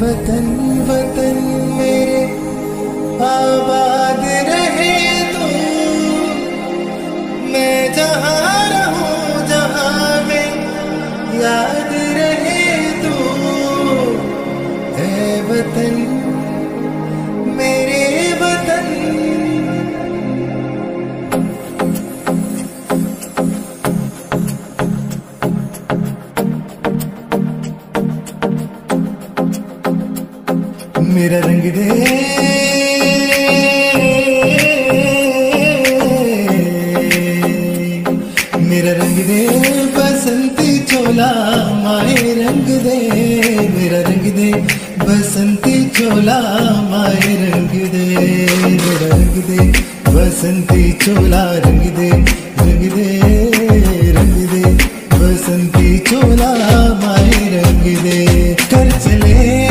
वतन वतन मेरे आबाद रहे तू। मैं जहाँ मेरा रंग दे। मेरा रंग दे, बसंती चोला माए रंग दे। मेरा रंग दे, बसंती चोला माए रंग दे। मेरा रंग दे, बसंती चोला रंग दे रंग दे रंग दे। बसंती चोला माए रंग दे। कर चले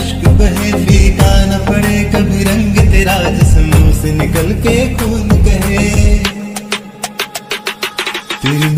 इश्क बहे फीका न पड़े कभी रंग तेरा जिस्म से निकल के खून कहे तेरी